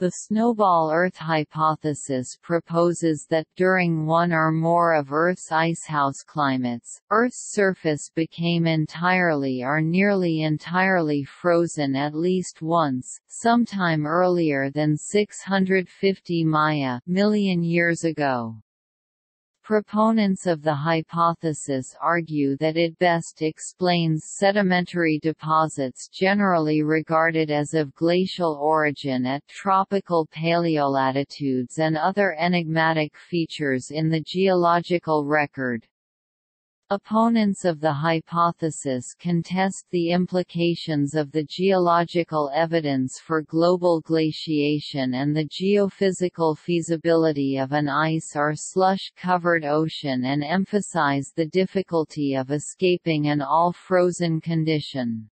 The snowball Earth hypothesis proposes that during one or more of Earth's icehouse climates, Earth's surface became entirely or nearly entirely frozen at least once, sometime earlier than 650 Maya million years ago. Proponents of the hypothesis argue that it best explains sedimentary deposits generally regarded as of glacial origin at tropical paleolatitudes and other enigmatic features in the geological record. Opponents of the hypothesis contest the implications of the geological evidence for global glaciation and the geophysical feasibility of an ice or slush-covered ocean and emphasize the difficulty of escaping an all-frozen condition.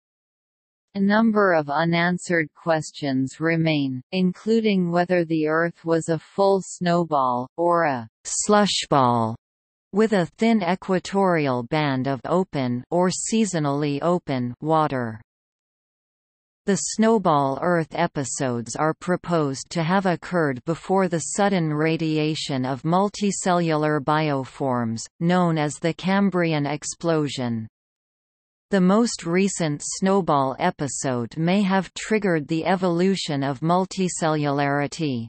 A number of unanswered questions remain, including whether the Earth was a full snowball, or a slushball with a thin equatorial band of open or seasonally open water. The snowball Earth episodes are proposed to have occurred before the sudden radiation of multicellular bioforms, known as the Cambrian explosion. The most recent snowball episode may have triggered the evolution of multicellularity.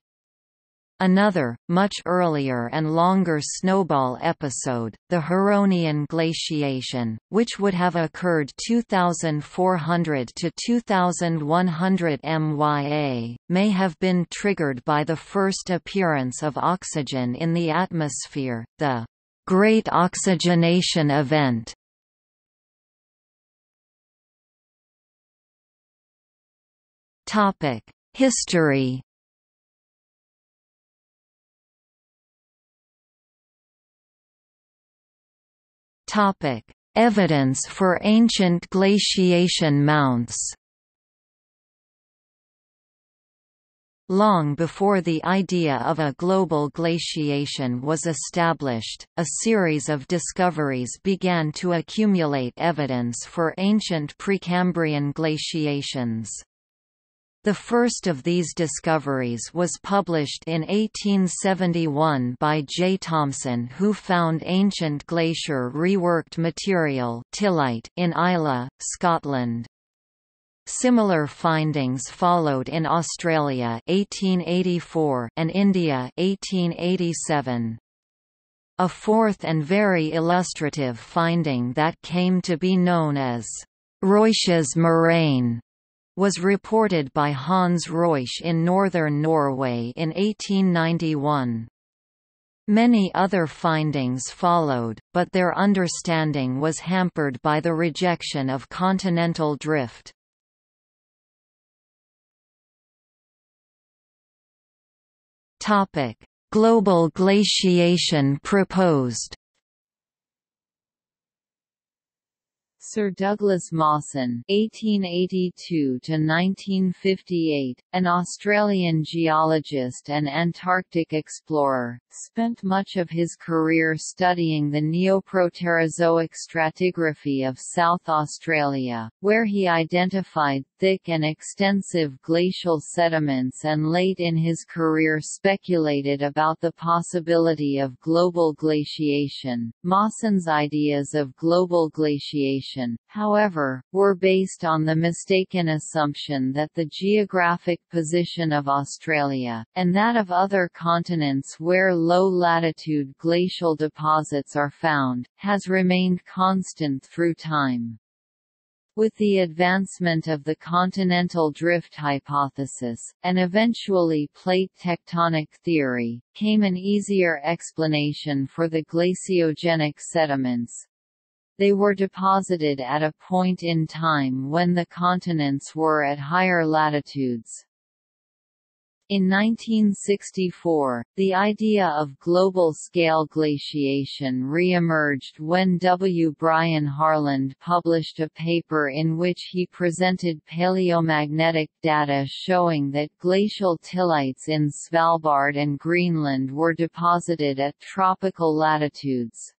Another, much earlier and longer snowball episode, the Huronian glaciation, which would have occurred 2400 to 2100 MYA, may have been triggered by the first appearance of oxygen in the atmosphere, the Great Oxygenation Event. History Topic: Evidence for ancient glaciation mounts. Long before the idea of a global glaciation was established, a series of discoveries began to accumulate evidence for ancient Precambrian glaciations. The first of these discoveries was published in 1871 by J. Thomson who found ancient glacier reworked material in Islay, Scotland. Similar findings followed in Australia 1884 and India 1887. A fourth and very illustrative finding that came to be known as Reusch's moraine was reported by Hans Reusch in northern Norway in 1891. Many other findings followed, but their understanding was hampered by the rejection of continental drift. Global glaciation proposed Sir Douglas Mawson (1882–1958), an Australian geologist and Antarctic explorer, spent much of his career studying the Neoproterozoic stratigraphy of South Australia, where he identified thick and extensive glacial sediments and late in his career speculated about the possibility of global glaciation. Mawson's ideas of global glaciation however, were based on the mistaken assumption that the geographic position of Australia, and that of other continents where low-latitude glacial deposits are found, has remained constant through time. With the advancement of the continental drift hypothesis, and eventually plate tectonic theory, came an easier explanation for the glaciogenic sediments, they were deposited at a point in time when the continents were at higher latitudes. In 1964, the idea of global-scale glaciation re-emerged when W. Brian Harland published a paper in which he presented paleomagnetic data showing that glacial tillites in Svalbard and Greenland were deposited at tropical latitudes.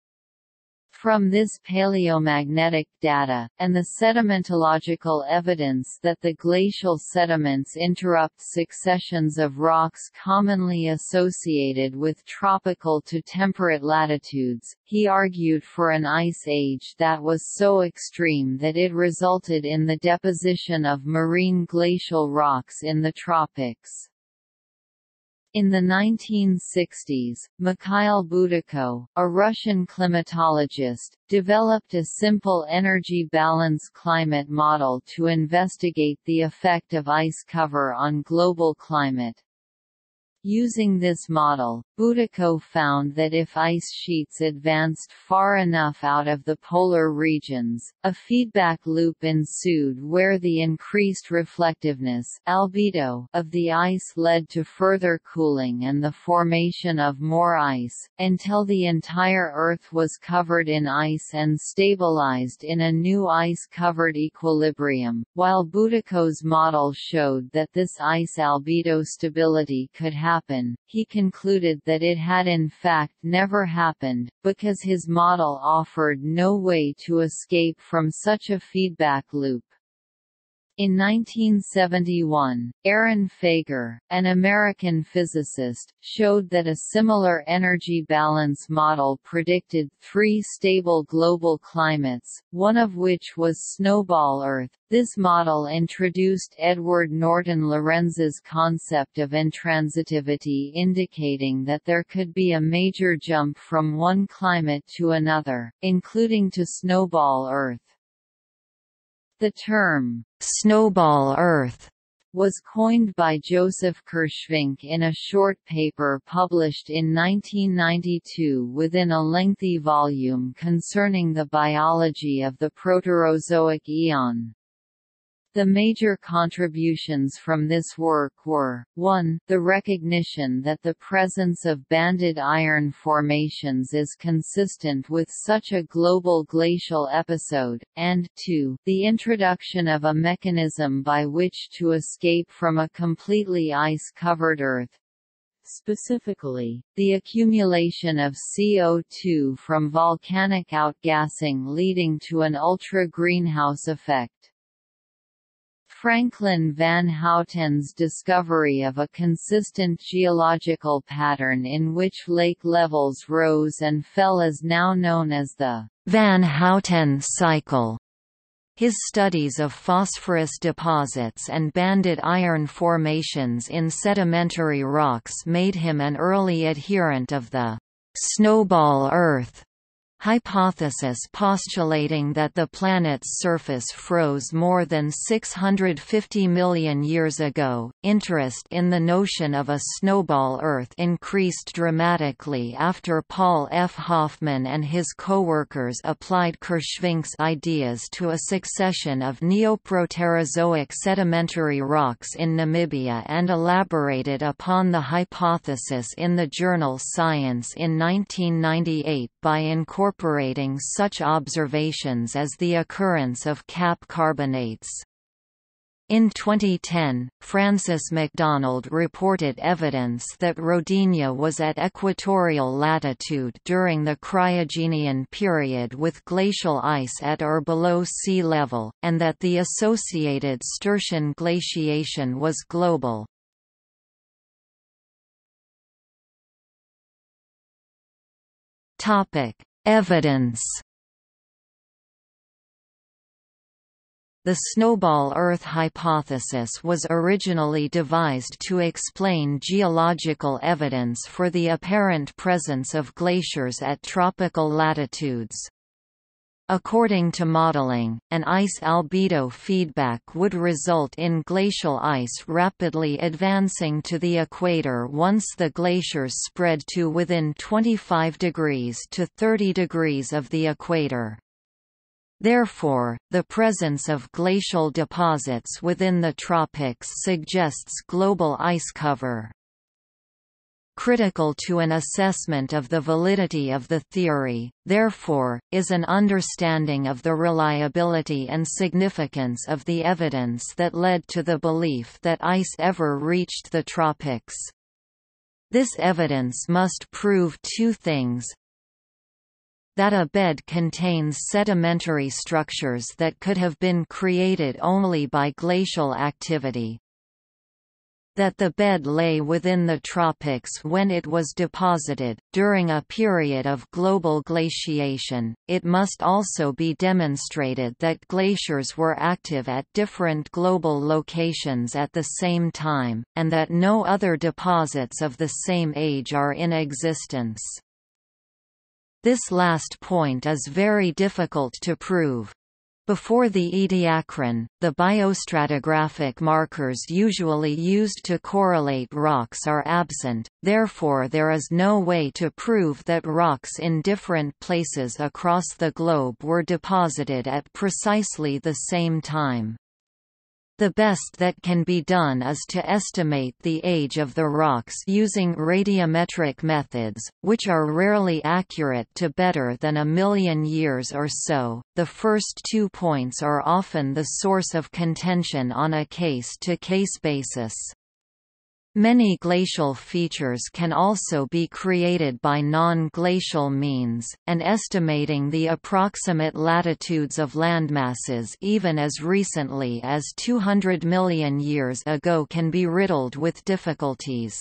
From this paleomagnetic data, and the sedimentological evidence that the glacial sediments interrupt successions of rocks commonly associated with tropical to temperate latitudes, he argued for an ice age that was so extreme that it resulted in the deposition of marine glacial rocks in the tropics. In the 1960s, Mikhail Budyko, a Russian climatologist, developed a simple energy balance climate model to investigate the effect of ice cover on global climate. Using this model, Budyko found that if ice sheets advanced far enough out of the polar regions, a feedback loop ensued where the increased reflectiveness albedo of the ice led to further cooling and the formation of more ice, until the entire Earth was covered in ice and stabilized in a new ice-covered equilibrium. While Budyko's model showed that this ice albedo stability could happen, he concluded that it had in fact never happened, because his model offered no way to escape from such a feedback loop. In 1971, Aron Faegre, an American physicist, showed that a similar energy balance model predicted three stable global climates, one of which was snowball Earth. This model introduced Edward Norton Lorenz's concept of intransitivity indicating that there could be a major jump from one climate to another, including to snowball Earth. The term, snowball Earth, was coined by Joseph Kirschvink in a short paper published in 1992 within a lengthy volume concerning the biology of the Proterozoic eon. The major contributions from this work were, 1, the recognition that the presence of banded iron formations is consistent with such a global glacial episode, and 2, the introduction of a mechanism by which to escape from a completely ice-covered Earth, Specifically, the accumulation of CO2 from volcanic outgassing leading to an ultra-greenhouse effect. Franklin van Houten's discovery of a consistent geological pattern in which lake levels rose and fell is now known as the Van Houten cycle. His studies of phosphorus deposits and banded iron formations in sedimentary rocks made him an early adherent of the snowball Earth hypothesis postulating that the planet's surface froze more than 650 million years ago. Interest in the notion of a snowball Earth increased dramatically after Paul F. Hoffman and his co-workers applied Kirschvink's ideas to a succession of Neoproterozoic sedimentary rocks in Namibia and elaborated upon the hypothesis in the journal Science in 1998 by incorporating incorporating such observations as the occurrence of cap carbonates. In 2010, Francis Macdonald reported evidence that Rodinia was at equatorial latitude during the Cryogenian period with glacial ice at or below sea level, and that the associated Sturtian glaciation was global. Topic: Evidence The snowball Earth hypothesis was originally devised to explain geological evidence for the apparent presence of glaciers at tropical latitudes. According to modeling, an ice albedo feedback would result in glacial ice rapidly advancing to the equator once the glaciers spread to within 25 degrees to 30 degrees of the equator. Therefore, the presence of glacial deposits within the tropics suggests global ice cover. Critical to an assessment of the validity of the theory, therefore, is an understanding of the reliability and significance of the evidence that led to the belief that ice ever reached the tropics. This evidence must prove two things that a bed contains sedimentary structures that could have been created only by glacial activity, that the bed lay within the tropics when it was deposited. During a period of global glaciation, it must also be demonstrated that glaciers were active at different global locations at the same time, and that no other deposits of the same age are in existence. This last point is very difficult to prove. Before the Ediacaran, the biostratigraphic markers usually used to correlate rocks are absent, therefore there is no way to prove that rocks in different places across the globe were deposited at precisely the same time. The best that can be done is to estimate the age of the rocks using radiometric methods, which are rarely accurate to better than a million years or so. The first two points are often the source of contention on a case-to-case basis. Many glacial features can also be created by non-glacial means, and estimating the approximate latitudes of landmasses even as recently as 200 million years ago can be riddled with difficulties.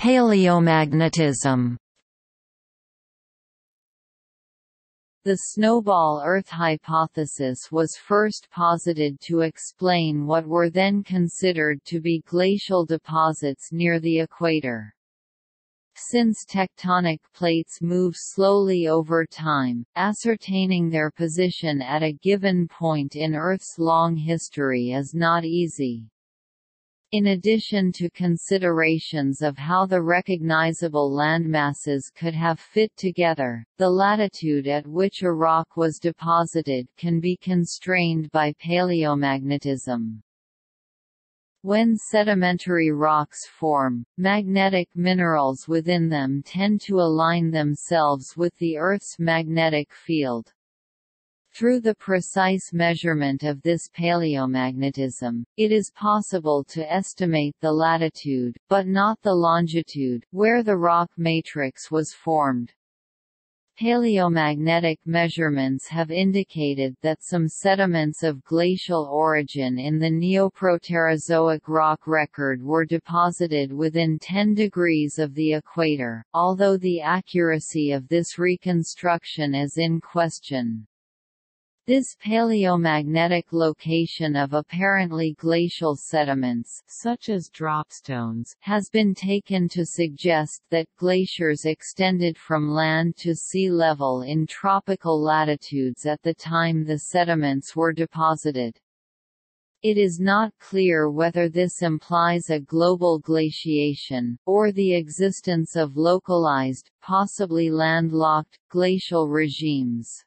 Paleomagnetism The snowball Earth hypothesis was first posited to explain what were then considered to be glacial deposits near the equator. Since tectonic plates move slowly over time, ascertaining their position at a given point in Earth's long history is not easy. In addition to considerations of how the recognizable landmasses could have fit together, the latitude at which a rock was deposited can be constrained by paleomagnetism. When sedimentary rocks form, magnetic minerals within them tend to align themselves with the Earth's magnetic field. Through the precise measurement of this paleomagnetism, it is possible to estimate the latitude, but not the longitude, where the rock matrix was formed. Paleomagnetic measurements have indicated that some sediments of glacial origin in the Neoproterozoic rock record were deposited within 10 degrees of the equator, although the accuracy of this reconstruction is in question. This paleomagnetic location of apparently glacial sediments such as dropstones has been taken to suggest that glaciers extended from land to sea level in tropical latitudes at the time the sediments were deposited. It is not clear whether this implies a global glaciation, or the existence of localized, possibly landlocked, glacial regimes.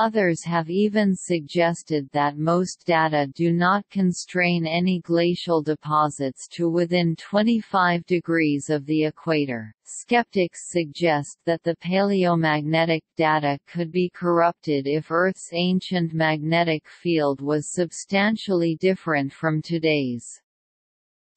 Others have even suggested that most data do not constrain any glacial deposits to within 25 degrees of the equator. Skeptics suggest that the paleomagnetic data could be corrupted if Earth's ancient magnetic field was substantially different from today's.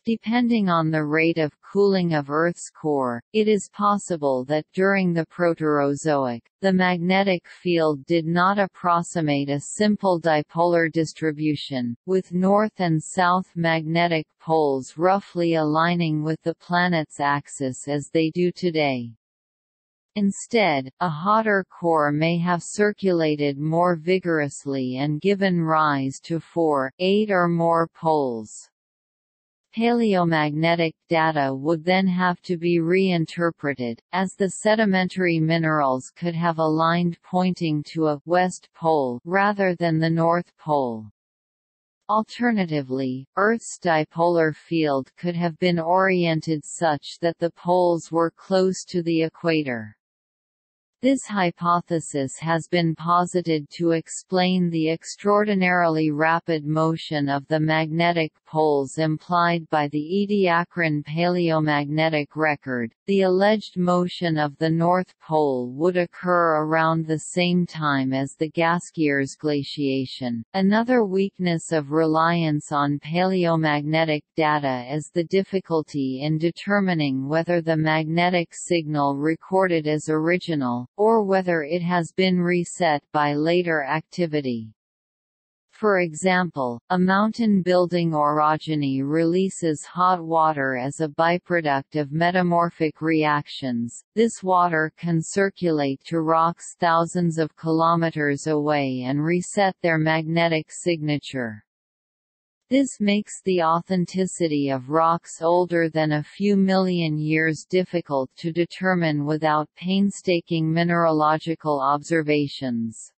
Depending on the rate of cooling of Earth's core, it is possible that during the Proterozoic, the magnetic field did not approximate a simple dipolar distribution, with north and south magnetic poles roughly aligning with the planet's axis as they do today. Instead, a hotter core may have circulated more vigorously and given rise to four, eight or more poles. Paleomagnetic data would then have to be reinterpreted, as the sedimentary minerals could have aligned pointing to a west pole rather than the North Pole. Alternatively, Earth's dipolar field could have been oriented such that the poles were close to the equator. This hypothesis has been posited to explain the extraordinarily rapid motion of the magnetic poles implied by the Ediacaran paleomagnetic record. The alleged motion of the North Pole would occur around the same time as the Gaskiers glaciation. Another weakness of reliance on paleomagnetic data is the difficulty in determining whether the magnetic signal recorded as original, or whether it has been reset by later activity. For example, a mountain-building orogeny releases hot water as a byproduct of metamorphic reactions. This water can circulate to rocks thousands of kilometers away and reset their magnetic signature. This makes the authenticity of rocks older than a few million years difficult to determine without painstaking mineralogical observations.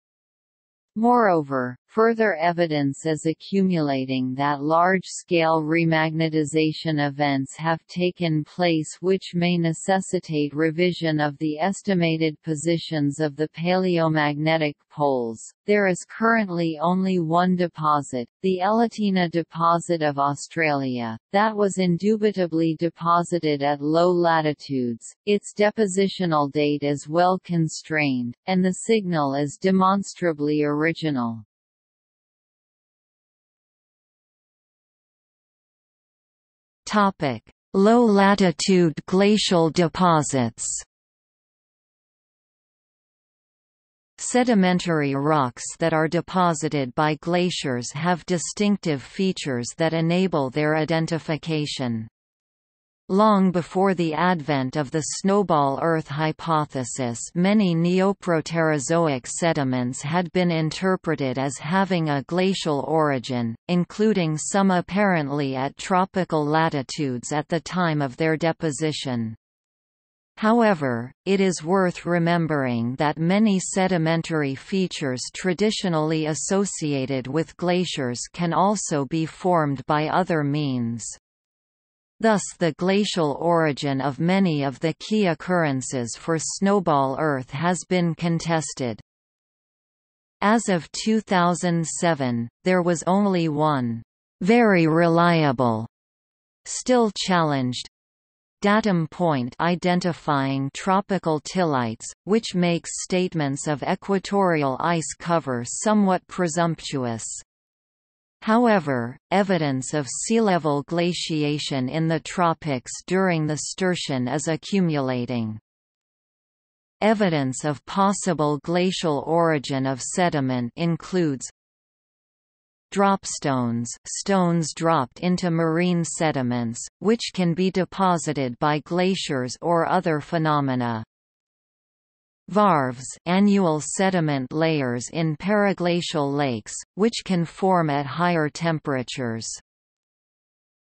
Moreover, further evidence is accumulating that large-scale remagnetization events have taken place which may necessitate revision of the estimated positions of the paleomagnetic poles. There is currently only one deposit, the Elatina deposit of Australia, that was indubitably deposited at low latitudes. Its depositional date is well constrained, and the signal is demonstrably original. Low-latitude glacial deposits. Sedimentary rocks that are deposited by glaciers have distinctive features that enable their identification. Long before the advent of the snowball Earth hypothesis many Neoproterozoic sediments had been interpreted as having a glacial origin, including some apparently at tropical latitudes at the time of their deposition. However, it is worth remembering that many sedimentary features traditionally associated with glaciers can also be formed by other means. Thus the glacial origin of many of the key occurrences for snowball Earth has been contested. As of 2007, there was only one, very reliable, still challenged, datum point identifying tropical tillites, which makes statements of equatorial ice cover somewhat presumptuous. However, evidence of sea level glaciation in the tropics during the Sturtian is accumulating. Evidence of possible glacial origin of sediment includes dropstones stones dropped into marine sediments, which can be deposited by glaciers or other phenomena. Varves annual sediment layers in periglacial lakes, which can form at higher temperatures.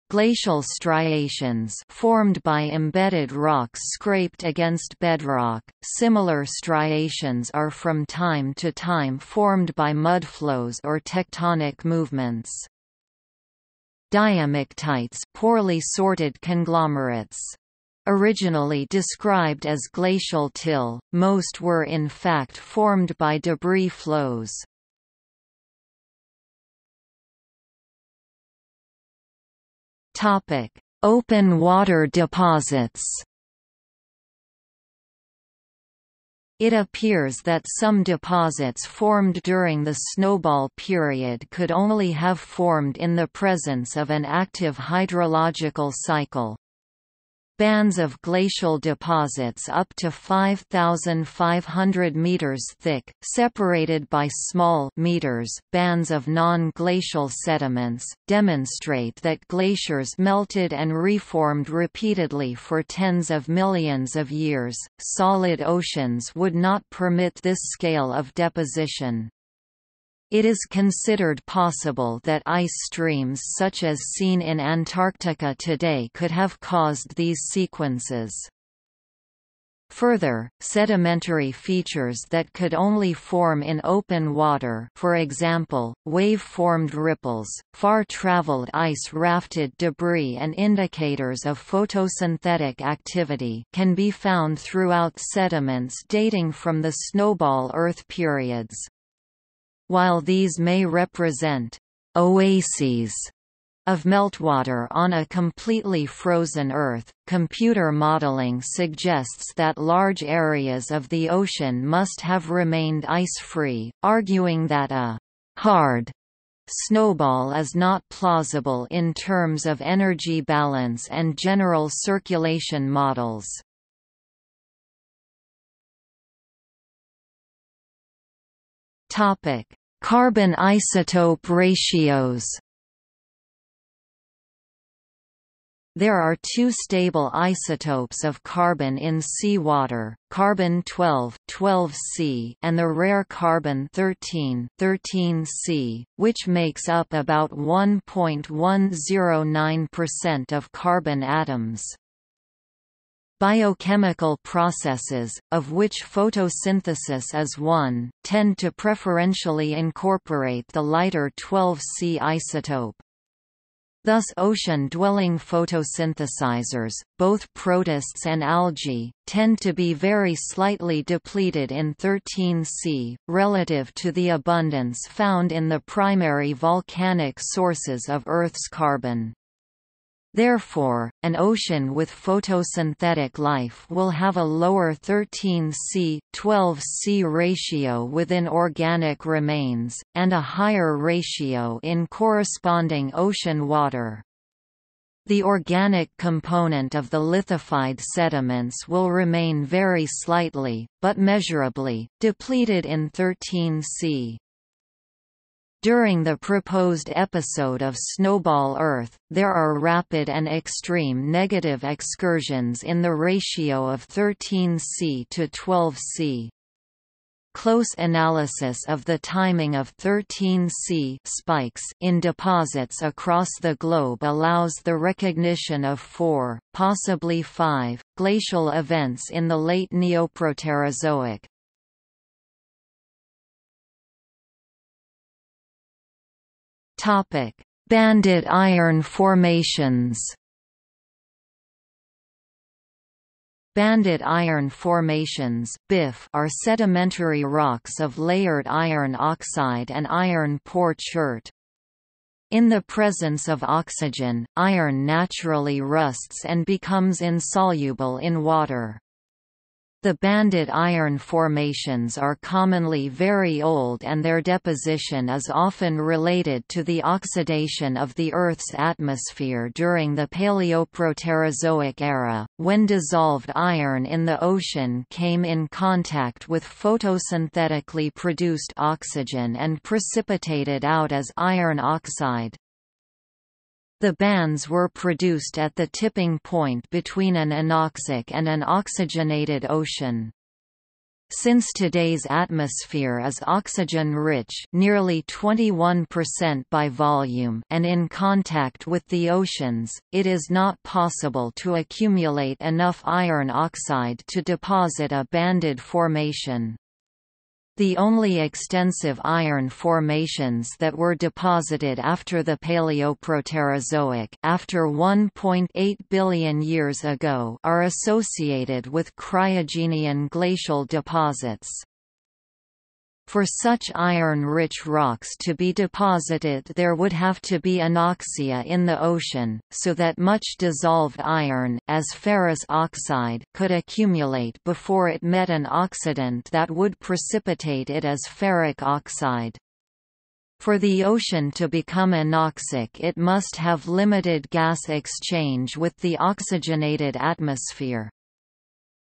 Glacial striations formed by embedded rocks scraped against bedrock. Similar striations are from time to time formed by mudflows or tectonic movements. Diamictites poorly sorted conglomerates Originally described as glacial till, most were in fact formed by debris flows. Topic: Open water deposits. It appears that some deposits formed during the snowball period could only have formed in the presence of an active hydrological cycle. Bands of glacial deposits up to 5,500 meters thick, separated by small meters bands of non-glacial sediments, demonstrate that glaciers melted and reformed repeatedly for tens of millions of years. Solid oceans would not permit this scale of deposition. It is considered possible that ice streams such as seen in Antarctica today could have caused these sequences. Further, sedimentary features that could only form in open water for example, wave-formed ripples, far-traveled ice-rafted debris and indicators of photosynthetic activity can be found throughout sediments dating from the snowball Earth periods. While these may represent oases of meltwater on a completely frozen Earth, computer modeling suggests that large areas of the ocean must have remained ice-free, arguing that a «hard» snowball is not plausible in terms of energy balance and general circulation models. Carbon isotope ratios There are two stable isotopes of carbon in seawater, carbon-12 12C and the rare carbon-13 13C, which makes up about 1.109% of carbon atoms. Biochemical processes, of which photosynthesis is one, tend to preferentially incorporate the lighter 12C isotope. Thus ocean-dwelling photosynthesizers, both protists and algae, tend to be very slightly depleted in 13C, relative to the abundance found in the primary volcanic sources of Earth's carbon. Therefore, an ocean with photosynthetic life will have a lower 13C, 12C ratio within organic remains, and a higher ratio in corresponding ocean water. The organic component of the lithified sediments will remain very slightly, but measurably, depleted in 13C. During the proposed episode of Snowball Earth, there are rapid and extreme negative excursions in the ratio of 13C to 12C. Close analysis of the timing of 13C spikes in deposits across the globe allows the recognition of four, possibly five, glacial events in the late Neoproterozoic, Topic: Banded iron formations. Banded iron formations BIF are sedimentary rocks of layered iron oxide and iron poor chert. In the presence of oxygen, iron naturally rusts and becomes insoluble in water. The banded iron formations are commonly very old and their deposition is often related to the oxidation of the Earth's atmosphere during the Paleoproterozoic era, when dissolved iron in the ocean came in contact with photosynthetically produced oxygen and precipitated out as iron oxide. The bands were produced at the tipping point between an anoxic and an oxygenated ocean. Since today's atmosphere is oxygen-rich nearly 21% by volume and in contact with the oceans, it is not possible to accumulate enough iron oxide to deposit a banded formation. The only extensive iron formations that were deposited after the Paleoproterozoic after 1.8 billion years ago are associated with cryogenian glacial deposits. For such iron-rich rocks to be deposited there would have to be anoxia in the ocean, so that much dissolved iron, as ferrous oxide could accumulate before it met an oxidant that would precipitate it as ferric oxide. For the ocean to become anoxic it must have limited gas exchange with the oxygenated atmosphere.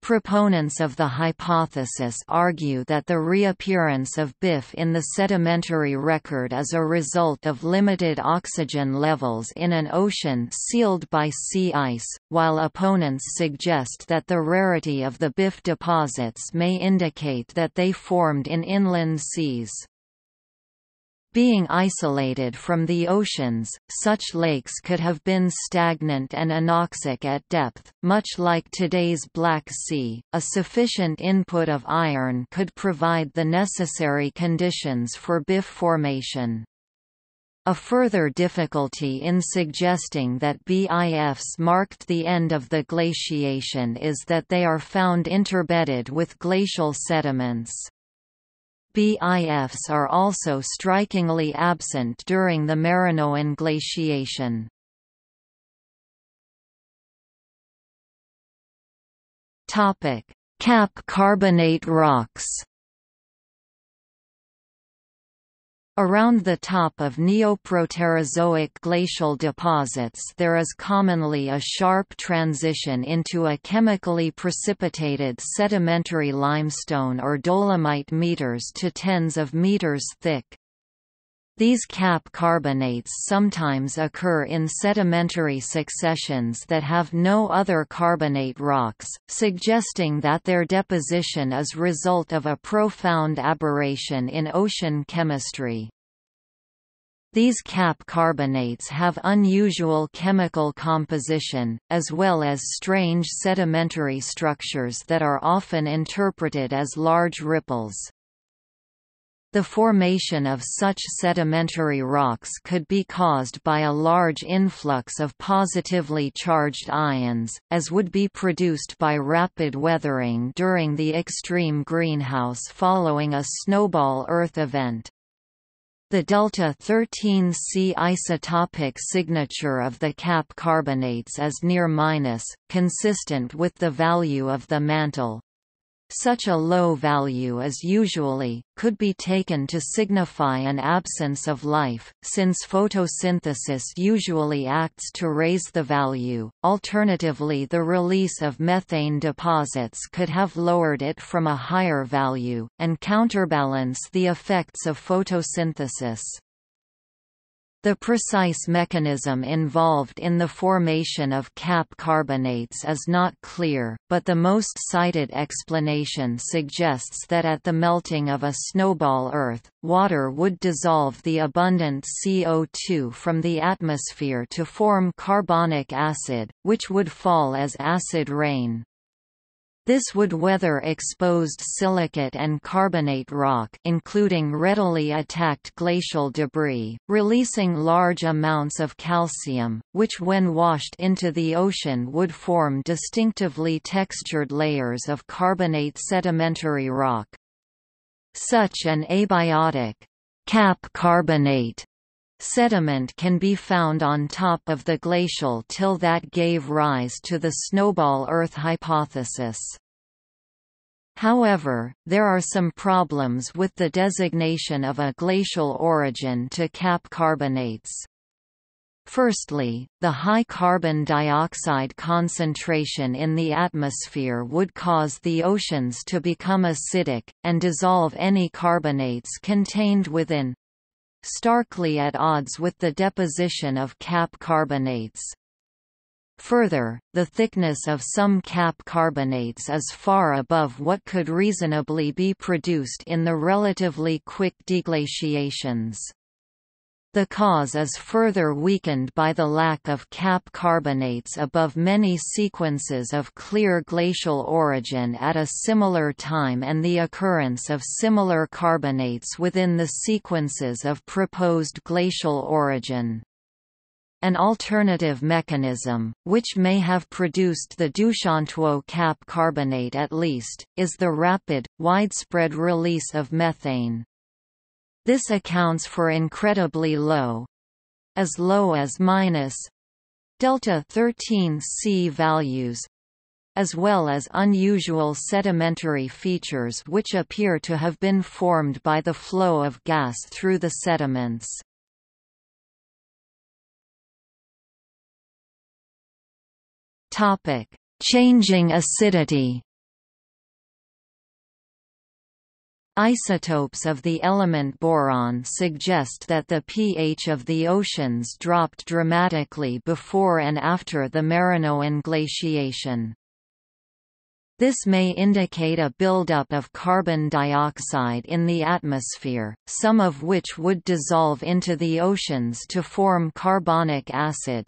Proponents of the hypothesis argue that the reappearance of BIF in the sedimentary record is a result of limited oxygen levels in an ocean sealed by sea ice, while opponents suggest that the rarity of the BIF deposits may indicate that they formed in inland seas. Being isolated from the oceans, such lakes could have been stagnant and anoxic at depth, much like today's Black Sea. A sufficient input of iron could provide the necessary conditions for BIF formation. A further difficulty in suggesting that BIFs marked the end of the glaciation is that they are found interbedded with glacial sediments. BIFs are also strikingly absent during the Marinoan glaciation. Cap carbonate rocks Around the top of Neoproterozoic glacial deposits there is commonly a sharp transition into a chemically precipitated sedimentary limestone or dolomite meters to tens of meters thick. These cap carbonates sometimes occur in sedimentary successions that have no other carbonate rocks, suggesting that their deposition is result of a profound aberration in ocean chemistry. These cap carbonates have unusual chemical composition, as well as strange sedimentary structures that are often interpreted as large ripples. The formation of such sedimentary rocks could be caused by a large influx of positively charged ions, as would be produced by rapid weathering during the extreme greenhouse following a snowball Earth event. The delta 13C isotopic signature of the cap carbonates is near minus, consistent with the value of the mantle. Such a low value is usually, could be taken to signify an absence of life, since photosynthesis usually acts to raise the value, alternatively the release of methane deposits could have lowered it from a higher value, and counterbalance the effects of photosynthesis. The precise mechanism involved in the formation of cap carbonates is not clear, but the most cited explanation suggests that at the melting of a snowball Earth, water would dissolve the abundant CO2 from the atmosphere to form carbonic acid, which would fall as acid rain. This would weather exposed silicate and carbonate rock including readily attacked glacial debris, releasing large amounts of calcium, which when washed into the ocean would form distinctively textured layers of carbonate sedimentary rock. Such an abiotic cap carbonate Sediment can be found on top of the glacial till that gave rise to the snowball Earth hypothesis. However, there are some problems with the designation of a glacial origin to cap carbonates. Firstly, the high carbon dioxide concentration in the atmosphere would cause the oceans to become acidic, and dissolve any carbonates contained within, starkly at odds with the deposition of cap carbonates. Further, the thickness of some cap carbonates is far above what could reasonably be produced in the relatively quick deglaciations. The cause is further weakened by the lack of cap carbonates above many sequences of clear glacial origin at a similar time and the occurrence of similar carbonates within the sequences of proposed glacial origin. An alternative mechanism, which may have produced the Doushantuo cap carbonate at least, is the rapid, widespread release of methane. This accounts for incredibly low as low as minus delta 13 C values as well as unusual sedimentary features which appear to have been formed by the flow of gas through the sediments. Changing acidity. Isotopes of the element boron suggest that the pH of the oceans dropped dramatically before and after the Marinoan glaciation. This may indicate a buildup of carbon dioxide in the atmosphere, some of which would dissolve into the oceans to form carbonic acid.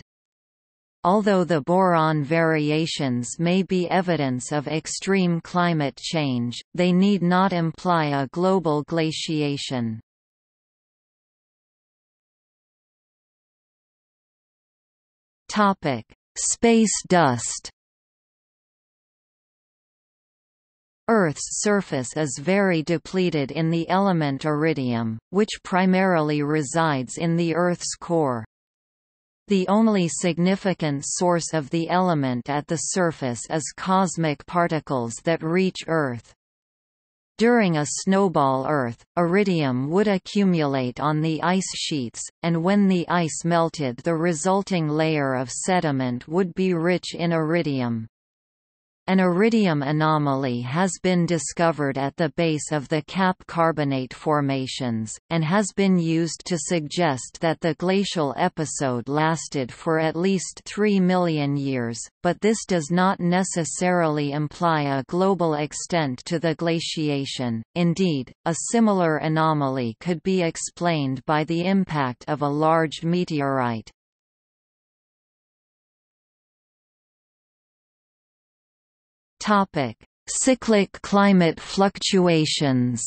Although the boron variations may be evidence of extreme climate change, they need not imply a global glaciation. Space dust Earth's surface is very depleted in the element iridium, which primarily resides in the Earth's core. The only significant source of the element at the surface is cosmic particles that reach Earth. During a snowball Earth, iridium would accumulate on the ice sheets, and when the ice melted the resulting layer of sediment would be rich in iridium. An iridium anomaly has been discovered at the base of the cap carbonate formations, and has been used to suggest that the glacial episode lasted for at least 3 million years, but this does not necessarily imply a global extent to the glaciation. Indeed, a similar anomaly could be explained by the impact of a large meteorite. Topic: Cyclic climate fluctuations.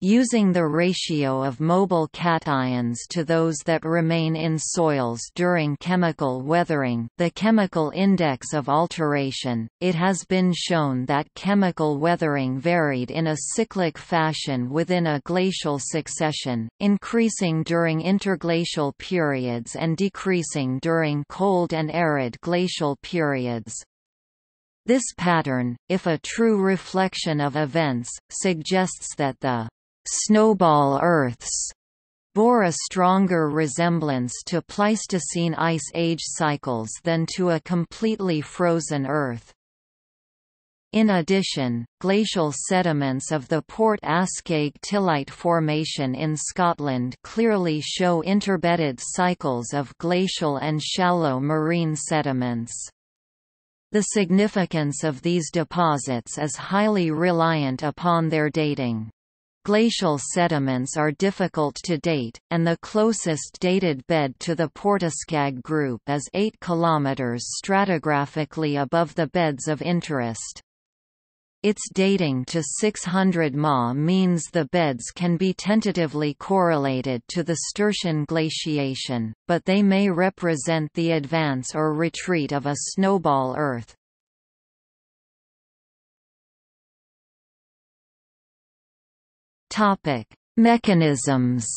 Using the ratio of mobile cations to those that remain in soils during chemical weathering the chemical index of alteration, it has been shown that chemical weathering varied in a cyclic fashion within a glacial succession, increasing during interglacial periods and decreasing during cold and arid glacial periods. This pattern, if a true reflection of events, suggests that the snowball Earths bore a stronger resemblance to Pleistocene ice age cycles than to a completely frozen Earth. In addition, glacial sediments of the Port Askaig Tillite Formation in Scotland clearly show interbedded cycles of glacial and shallow marine sediments. The significance of these deposits is highly reliant upon their dating. Glacial sediments are difficult to date, and the closest dated bed to the Port Askaig group is 8 km stratigraphically above the beds of interest. Its dating to 600 Ma means the beds can be tentatively correlated to the Sturtian glaciation, but they may represent the advance or retreat of a snowball Earth. Topic: Mechanisms.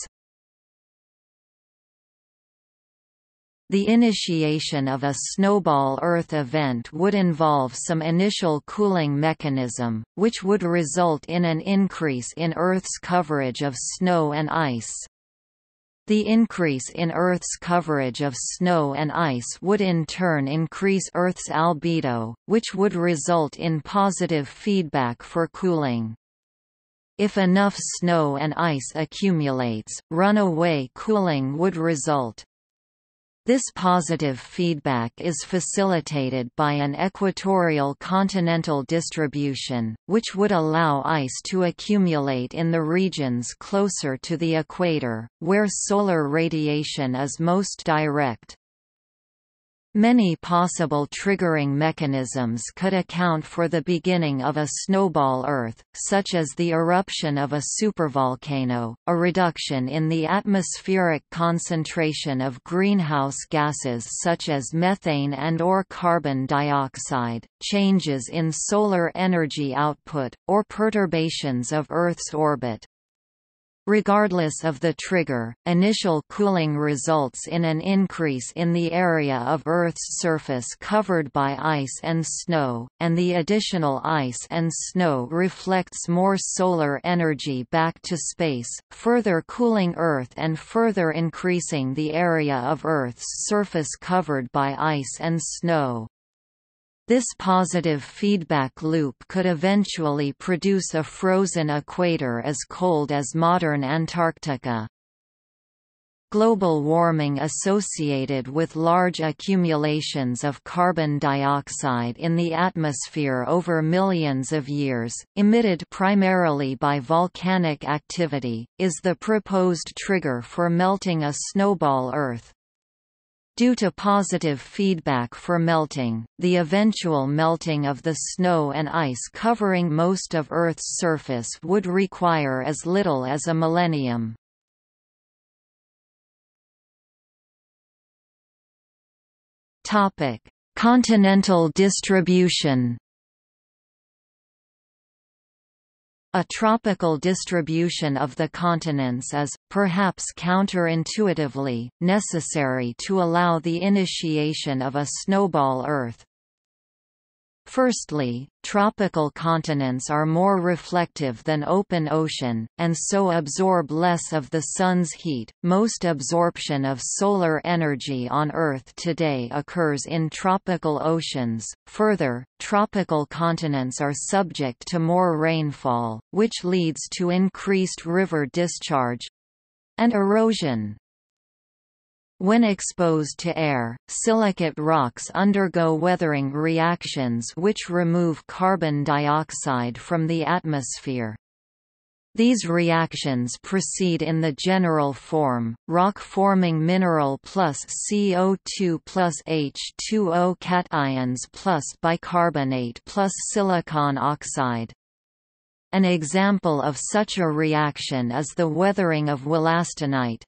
The initiation of a snowball Earth event would involve some initial cooling mechanism, which would result in an increase in Earth's coverage of snow and ice. The increase in Earth's coverage of snow and ice would in turn increase Earth's albedo, which would result in positive feedback for cooling. If enough snow and ice accumulates, runaway cooling would result. This positive feedback is facilitated by an equatorial continental distribution, which would allow ice to accumulate in the regions closer to the equator, where solar radiation is most direct. Many possible triggering mechanisms could account for the beginning of a snowball Earth, such as the eruption of a supervolcano, a reduction in the atmospheric concentration of greenhouse gases such as methane and or carbon dioxide, changes in solar energy output, or perturbations of Earth's orbit. Regardless of the trigger, initial cooling results in an increase in the area of Earth's surface covered by ice and snow, and the additional ice and snow reflects more solar energy back to space, further cooling Earth and further increasing the area of Earth's surface covered by ice and snow. This positive feedback loop could eventually produce a frozen equator as cold as modern Antarctica. Global warming associated with large accumulations of carbon dioxide in the atmosphere over millions of years, emitted primarily by volcanic activity, is the proposed trigger for melting a snowball Earth. Due to positive feedback for melting, the eventual melting of the snow and ice covering most of Earth's surface would require as little as a millennium. Continental distribution. A tropical distribution of the continents is, perhaps counterintuitively, necessary to allow the initiation of a snowball Earth. Firstly, tropical continents are more reflective than open ocean, and so absorb less of the Sun's heat. Most absorption of solar energy on Earth today occurs in tropical oceans. Further, tropical continents are subject to more rainfall, which leads to increased river discharge and erosion. When exposed to air, silicate rocks undergo weathering reactions which remove carbon dioxide from the atmosphere. These reactions proceed in the general form, rock-forming mineral plus CO2 plus H2O cations plus bicarbonate plus silicon oxide. An example of such a reaction is the weathering of wollastonite,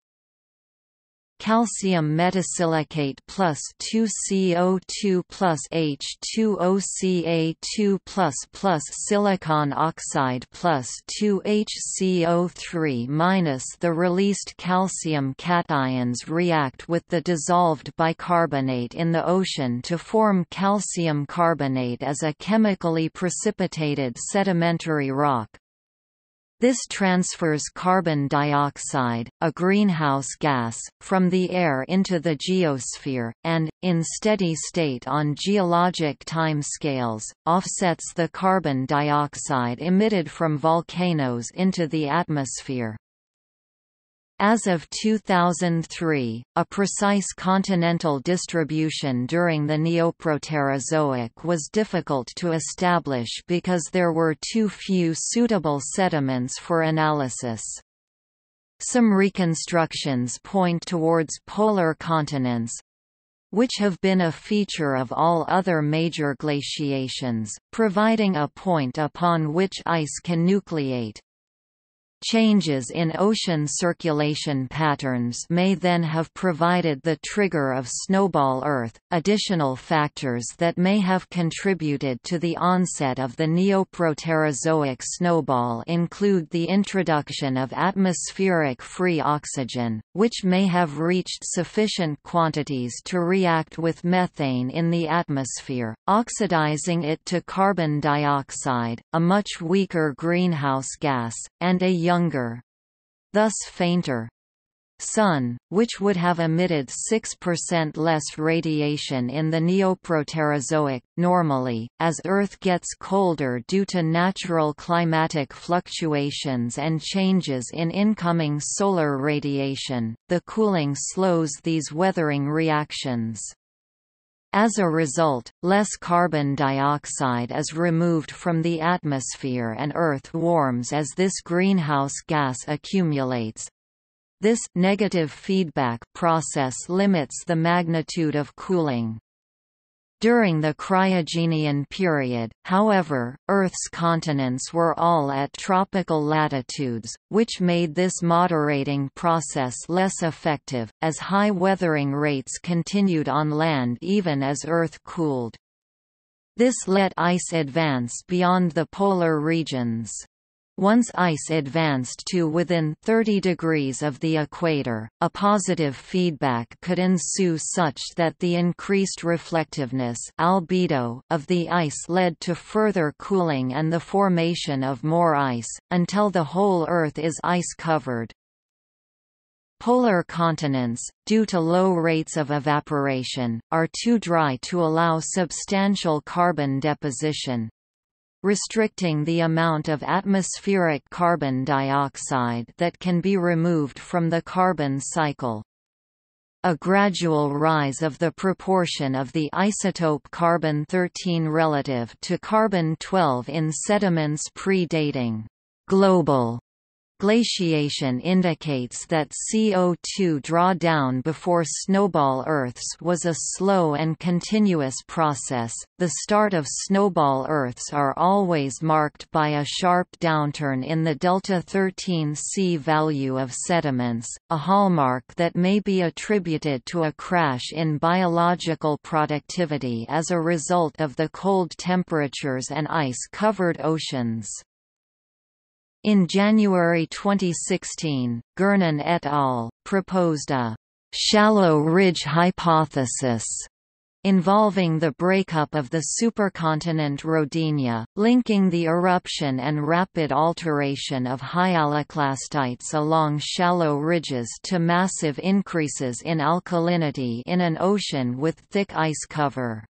calcium metasilicate plus 2CO2 plus H2OCa2 plus plus silicon oxide plus 2HCO3 minus the released calcium cations react with the dissolved bicarbonate in the ocean to form calcium carbonate as a chemically precipitated sedimentary rock. This transfers carbon dioxide, a greenhouse gas, from the air into the geosphere, and, in steady state on geologic time scales, offsets the carbon dioxide emitted from volcanoes into the atmosphere. As of 2003, a precise continental distribution during the Neoproterozoic was difficult to establish because there were too few suitable sediments for analysis. Some reconstructions point towards polar continents, which have been a feature of all other major glaciations, providing a point upon which ice can nucleate. Changes in ocean circulation patterns may then have provided the trigger of snowball Earth. Additional factors that may have contributed to the onset of the Neoproterozoic snowball include the introduction of atmospheric free oxygen, which may have reached sufficient quantities to react with methane in the atmosphere, oxidizing it to carbon dioxide, a much weaker greenhouse gas, and a younger thus fainter Sun, which would have emitted 6% less radiation in the Neoproterozoic, normally, as Earth gets colder due to natural climatic fluctuations and changes in incoming solar radiation, the cooling slows these weathering reactions. As a result, less carbon dioxide is removed from the atmosphere and Earth warms as this greenhouse gas accumulates. This negative feedback process limits the magnitude of cooling. During the Cryogenian period, however, Earth's continents were all at tropical latitudes, which made this moderating process less effective, as high weathering rates continued on land even as Earth cooled. This let ice advance beyond the polar regions. Once ice advanced to within 30 degrees of the equator, a positive feedback could ensue such that the increased reflectiveness albedo of the ice led to further cooling and the formation of more ice, until the whole Earth is ice-covered. Polar continents, due to low rates of evaporation, are too dry to allow substantial carbon deposition, restricting the amount of atmospheric carbon dioxide that can be removed from the carbon cycle. a gradual rise of the proportion of the isotope carbon-13 relative to carbon-12 in sediments pre-dating global Glaciation indicates that CO2 drawdown before snowball Earths was a slow and continuous process. The start of snowball Earths are always marked by a sharp downturn in the delta 13 C value of sediments, a hallmark that may be attributed to a crash in biological productivity as a result of the cold temperatures and ice-covered oceans. In January 2016, Gernon et al. proposed a «shallow ridge hypothesis» involving the breakup of the supercontinent Rodinia, linking the eruption and rapid alteration of hyaloclastites along shallow ridges to massive increases in alkalinity in an ocean with thick ice cover.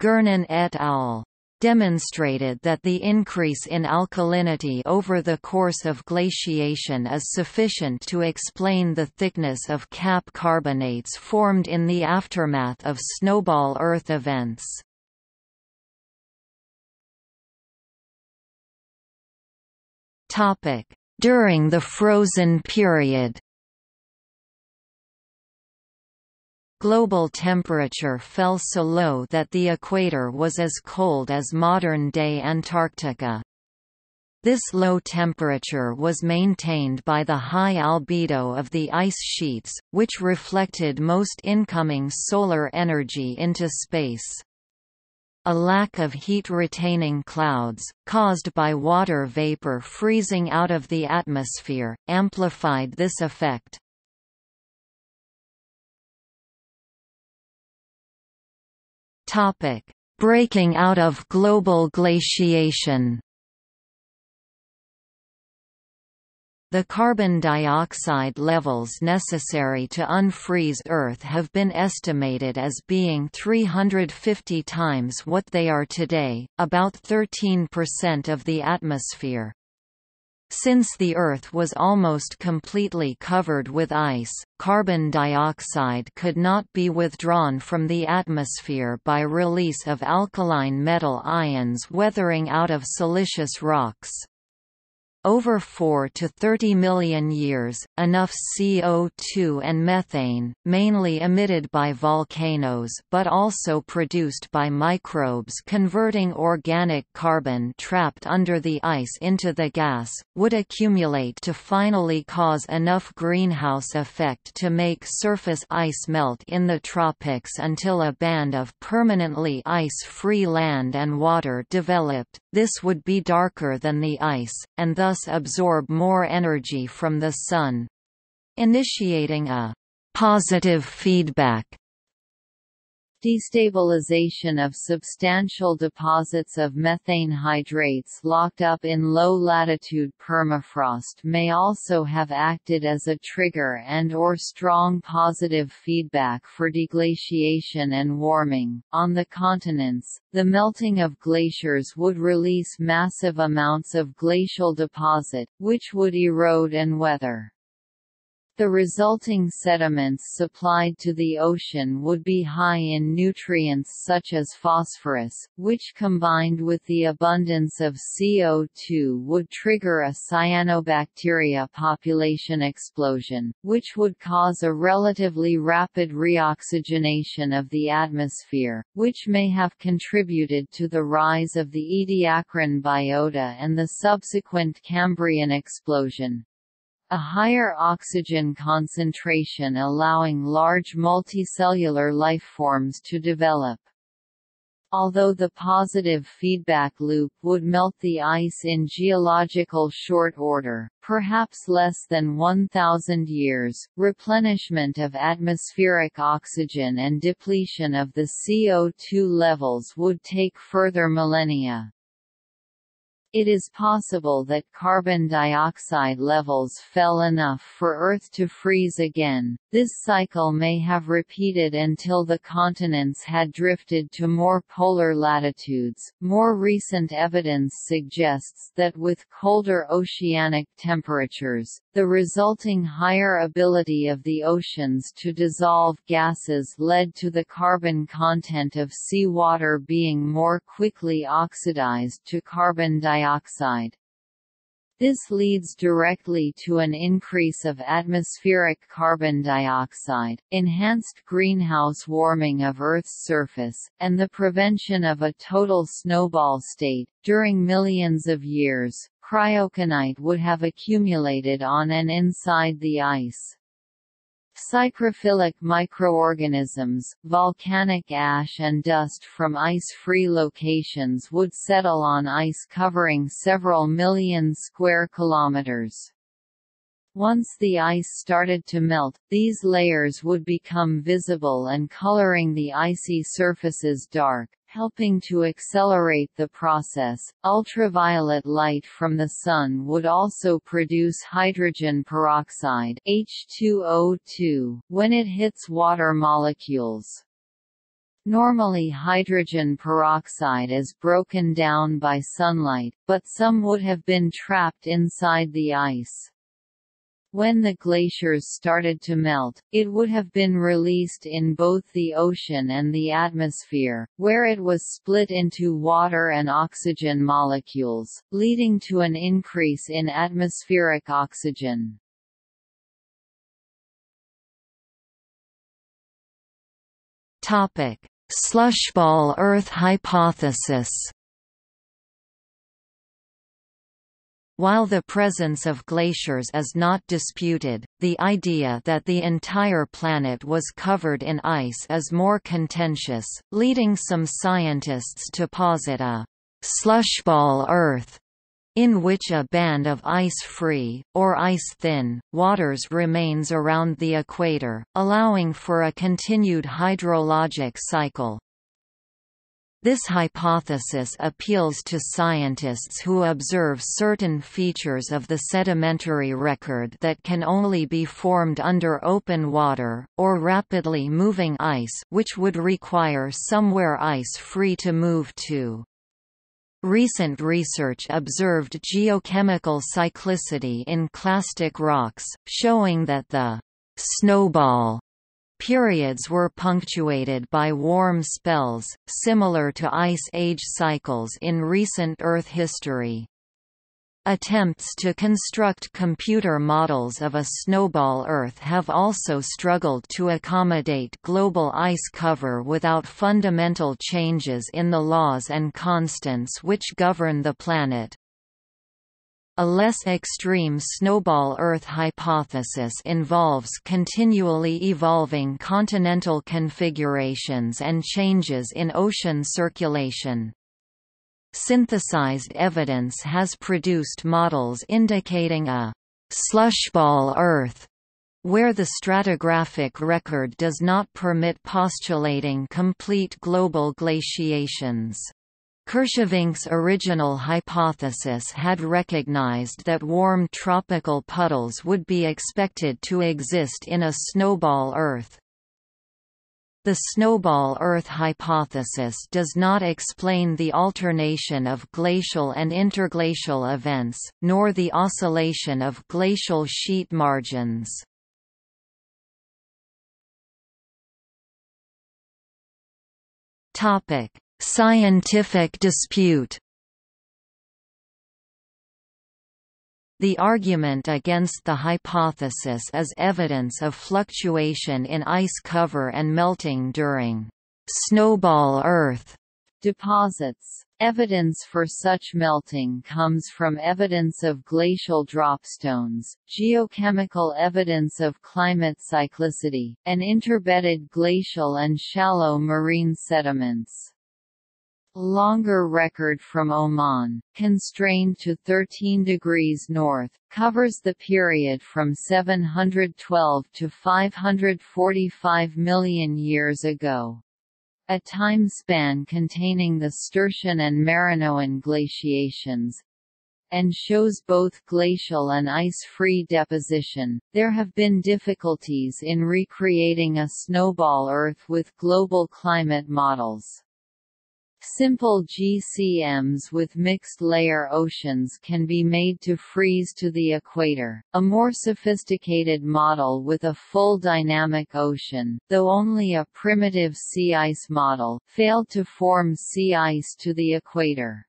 Gernon et al demonstrated that the increase in alkalinity over the course of glaciation is sufficient to explain the thickness of cap carbonates formed in the aftermath of snowball Earth events. During the frozen period Global temperature fell so low that the equator was as cold as modern-day Antarctica. This low temperature was maintained by the high albedo of the ice sheets, which reflected most incoming solar energy into space. A lack of heat-retaining clouds, caused by water vapor freezing out of the atmosphere, amplified this effect. Topic: Breaking out of global glaciation. The carbon dioxide levels necessary to unfreeze Earth have been estimated as being 350 times what they are today, about 13% of the atmosphere. Since the Earth was almost completely covered with ice, carbon dioxide could not be withdrawn from the atmosphere by release of alkaline metal ions weathering out of siliceous rocks. Over 4 to 30 million years, enough CO2 and methane, mainly emitted by volcanoes but also produced by microbes converting organic carbon trapped under the ice into the gas, would accumulate to finally cause enough greenhouse effect to make surface ice melt in the tropics until a band of permanently ice-free land and water developed. This would be darker than the ice, and thus thus absorb more energy from the Sun. Initiating a positive feedback Destabilization of substantial deposits of methane hydrates locked up in low-latitude permafrost may also have acted as a trigger and or strong positive feedback for deglaciation and warming. On the continents, the melting of glaciers would release massive amounts of glacial deposit, which would erode and weather. The resulting sediments supplied to the ocean would be high in nutrients such as phosphorus, which combined with the abundance of CO2 would trigger a cyanobacteria population explosion, which would cause a relatively rapid reoxygenation of the atmosphere, which may have contributed to the rise of the Ediacaran biota and the subsequent Cambrian explosion a higher oxygen concentration allowing large multicellular lifeforms to develop. Although the positive feedback loop would melt the ice in geological short order, perhaps less than 1,000 years, replenishment of atmospheric oxygen and depletion of the CO2 levels would take further millennia. It is possible that carbon dioxide levels fell enough for Earth to freeze again. This cycle may have repeated until the continents had drifted to more polar latitudes. More recent evidence suggests that with colder oceanic temperatures, the resulting higher ability of the oceans to dissolve gases led to the carbon content of seawater being more quickly oxidized to carbon dioxide dioxide. This leads directly to an increase of atmospheric carbon dioxide, enhanced greenhouse warming of Earth's surface, and the prevention of a total snowball state. During millions of years, cryoconite would have accumulated on and inside the ice. Psychrophilic microorganisms, volcanic ash and dust from ice-free locations would settle on ice covering several million square kilometers. Once the ice started to melt, these layers would become visible and coloring the icy surfaces dark helping to accelerate the process. Ultraviolet light from the sun would also produce hydrogen peroxide H2O2 when it hits water molecules. Normally hydrogen peroxide is broken down by sunlight, but some would have been trapped inside the ice. When the glaciers started to melt, it would have been released in both the ocean and the atmosphere, where it was split into water and oxygen molecules, leading to an increase in atmospheric oxygen. Topic: Slushball Earth hypothesis While the presence of glaciers is not disputed, the idea that the entire planet was covered in ice is more contentious, leading some scientists to posit a «slushball Earth» in which a band of ice-free, or ice-thin, waters remains around the equator, allowing for a continued hydrologic cycle. This hypothesis appeals to scientists who observe certain features of the sedimentary record that can only be formed under open water, or rapidly moving ice which would require somewhere ice-free to move to. Recent research observed geochemical cyclicity in clastic rocks, showing that the snowball Periods were punctuated by warm spells, similar to Ice Age cycles in recent Earth history. Attempts to construct computer models of a snowball Earth have also struggled to accommodate global ice cover without fundamental changes in the laws and constants which govern the planet. A less extreme snowball Earth hypothesis involves continually evolving continental configurations and changes in ocean circulation. Synthesized evidence has produced models indicating a slushball Earth where the stratigraphic record does not permit postulating complete global glaciations. Kirschvink's original hypothesis had recognized that warm tropical puddles would be expected to exist in a snowball Earth. The snowball Earth hypothesis does not explain the alternation of glacial and interglacial events, nor the oscillation of glacial sheet margins. Topic: Scientific dispute The argument against the hypothesis is evidence of fluctuation in ice cover and melting during snowball Earth deposits. Evidence for such melting comes from evidence of glacial dropstones, geochemical evidence of climate cyclicity, and interbedded glacial and shallow marine sediments. Longer record from Oman, constrained to 13 degrees north, covers the period from 712 to 545 million years ago. A time span containing the Sturtian and Marinoan glaciations, and shows both glacial and ice-free deposition. There have been difficulties in recreating a snowball Earth with global climate models. Simple GCMs with mixed-layer oceans can be made to freeze to the equator. A more sophisticated model with a full dynamic ocean, though only a primitive sea ice model, failed to form sea ice to the equator.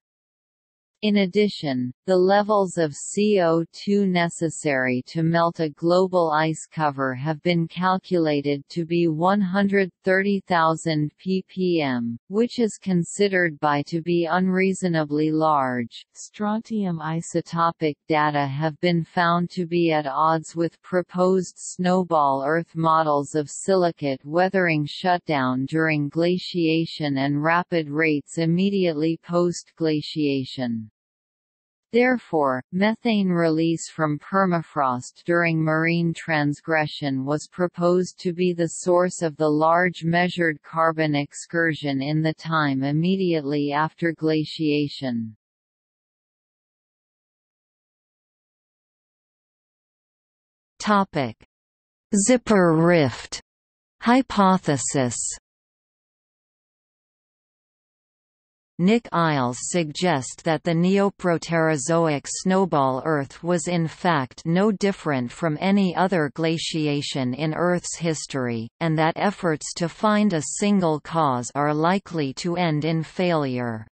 In addition, the levels of CO2 necessary to melt a global ice cover have been calculated to be 130,000 ppm, which is considered by to be unreasonably large. Strontium isotopic data have been found to be at odds with proposed snowball Earth models of silicate weathering shutdown during glaciation and rapid rates immediately post-glaciation. Therefore, methane release from permafrost during marine transgression was proposed to be the source of the large measured carbon excursion in the time immediately after glaciation. Zipper rift. Hypothesis Nick Eyles suggest that the Neoproterozoic snowball Earth was in fact no different from any other glaciation in Earth's history, and that efforts to find a single cause are likely to end in failure.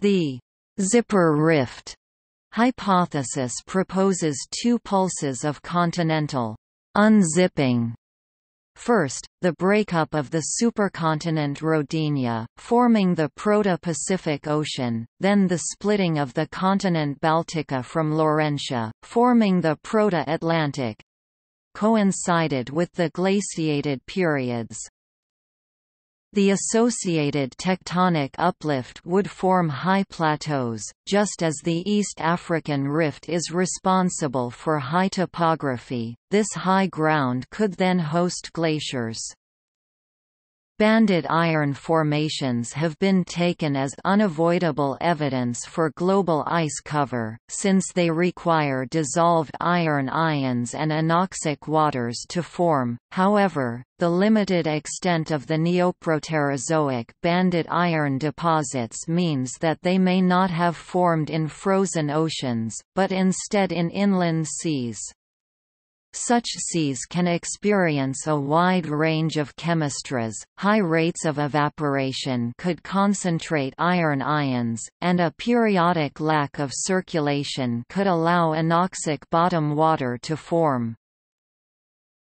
The «zipper rift» hypothesis proposes two pulses of continental «unzipping» First, the breakup of the supercontinent Rodinia, forming the Proto-Pacific Ocean, then the splitting of the continent Baltica from Laurentia, forming the Proto-Atlantic coincided with the glaciated periods. The associated tectonic uplift would form high plateaus, just as the East African Rift is responsible for high topography. This high ground could then host glaciers. Banded iron formations have been taken as unavoidable evidence for global ice cover, since they require dissolved iron ions and anoxic waters to form. However, the limited extent of the Neoproterozoic banded iron deposits means that they may not have formed in frozen oceans, but instead in inland seas. Such seas can experience a wide range of chemistries, high rates of evaporation could concentrate iron ions, and a periodic lack of circulation could allow anoxic bottom water to form.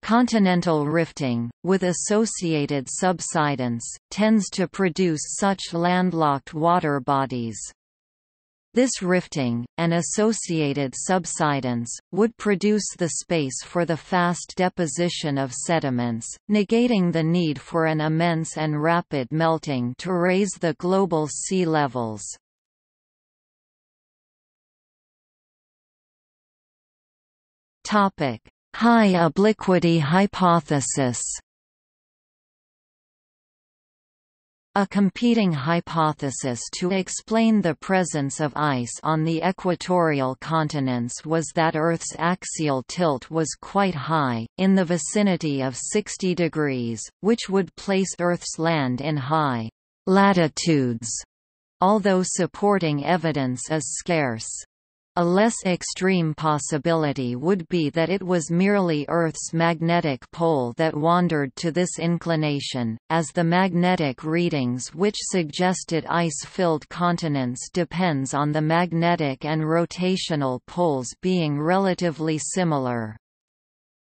Continental rifting, with associated subsidence, tends to produce such landlocked water bodies. This rifting, and associated subsidence, would produce the space for the fast deposition of sediments, negating the need for an immense and rapid melting to raise the global sea levels. High obliquity hypothesis A competing hypothesis to explain the presence of ice on the equatorial continents was that Earth's axial tilt was quite high, in the vicinity of 60 degrees, which would place Earth's land in high latitudes, although supporting evidence is scarce. A less extreme possibility would be that it was merely Earth's magnetic pole that wandered to this inclination, as the magnetic readings which suggested ice-filled continents depends on the magnetic and rotational poles being relatively similar.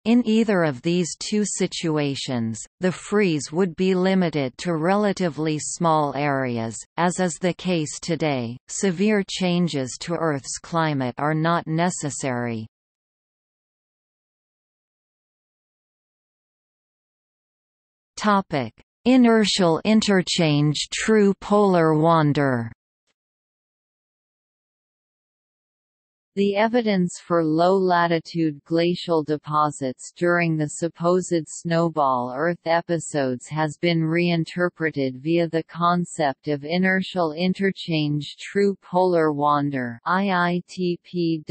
In either of these two situations, the freeze would be limited to relatively small areas, as is the case today. Severe changes to Earth's climate are not necessary. Topic: Inertial interchange true polar wander. The evidence for low-latitude glacial deposits during the supposed snowball Earth episodes has been reinterpreted via the concept of inertial interchange true polar wander IITPW.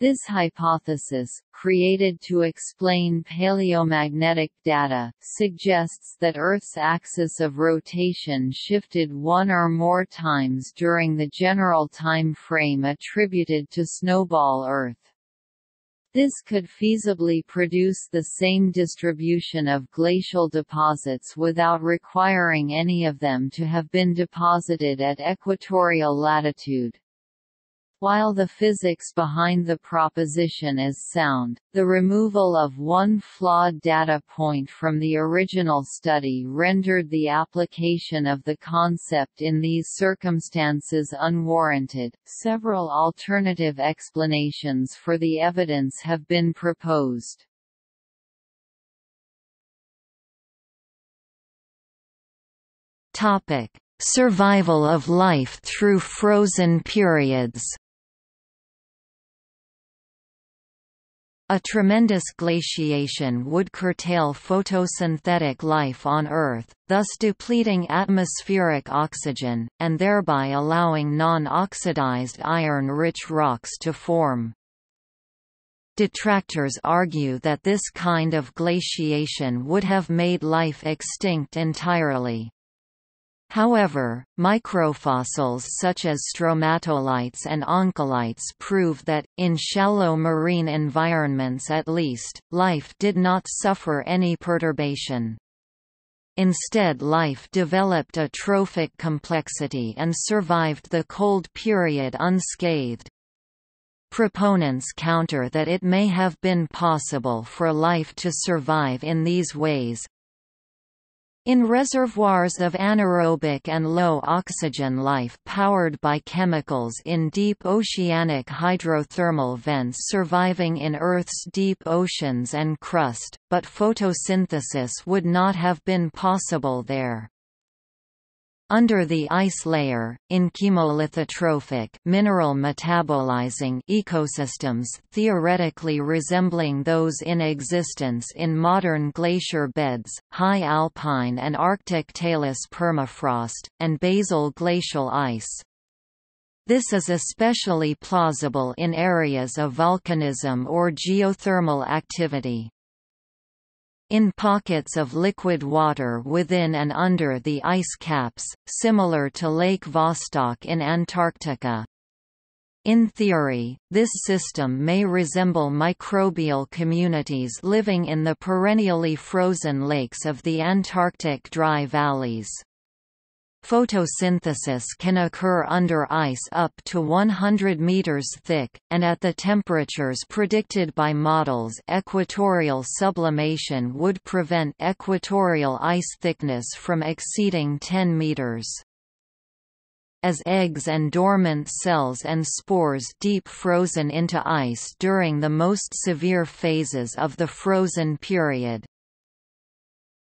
This hypothesis, created to explain paleomagnetic data, suggests that Earth's axis of rotation shifted one or more times during the general time frame attributed to snowball Earth. This could feasibly produce the same distribution of glacial deposits without requiring any of them to have been deposited at equatorial latitude. While the physics behind the proposition is sound, the removal of one flawed data point from the original study rendered the application of the concept in these circumstances unwarranted. Several alternative explanations for the evidence have been proposed. Topic: Survival of life through frozen periods. A tremendous glaciation would curtail photosynthetic life on Earth, thus depleting atmospheric oxygen, and thereby allowing non-oxidized iron-rich rocks to form. Detractors argue that this kind of glaciation would have made life extinct entirely. However, microfossils such as stromatolites and oncolites prove that, in shallow marine environments at least, life did not suffer any perturbation. Instead life developed a trophic complexity and survived the cold period unscathed. Proponents counter that it may have been possible for life to survive in these ways, in reservoirs of anaerobic and low-oxygen life powered by chemicals in deep oceanic hydrothermal vents surviving in Earth's deep oceans and crust, but photosynthesis would not have been possible there. Under the ice layer, in chemolithotrophic mineral metabolizing ecosystems theoretically resembling those in existence in modern glacier beds, high alpine and arctic talus permafrost, and basal glacial ice. This is especially plausible in areas of volcanism or geothermal activity. In pockets of liquid water within and under the ice caps, similar to Lake Vostok in Antarctica. In theory, this system may resemble microbial communities living in the perennially frozen lakes of the Antarctic dry valleys. Photosynthesis can occur under ice up to 100 meters thick, and at the temperatures predicted by models equatorial sublimation would prevent equatorial ice thickness from exceeding 10 meters. As eggs and dormant cells and spores deep frozen into ice during the most severe phases of the frozen period,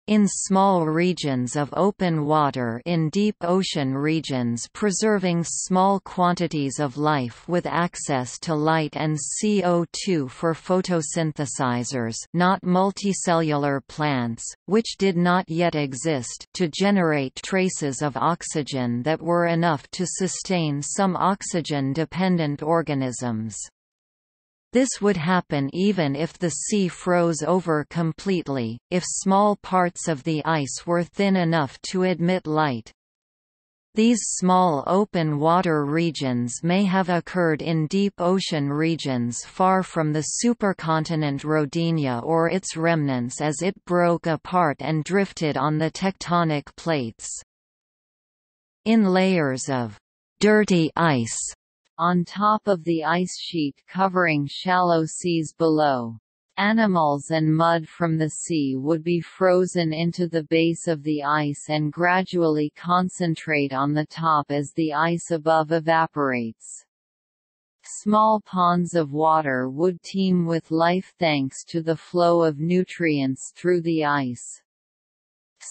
in small regions of open water in deep ocean regions preserving small quantities of life with access to light and CO2 for photosynthesizers not multicellular plants, which did not yet exist to generate traces of oxygen that were enough to sustain some oxygen-dependent organisms. This would happen even if the sea froze over completely, if small parts of the ice were thin enough to admit light. These small open water regions may have occurred in deep ocean regions far from the supercontinent Rodinia or its remnants as it broke apart and drifted on the tectonic plates. In layers of dirty ice on top of the ice sheet covering shallow seas below. Animals and mud from the sea would be frozen into the base of the ice and gradually concentrate on the top as the ice above evaporates. Small ponds of water would teem with life thanks to the flow of nutrients through the ice.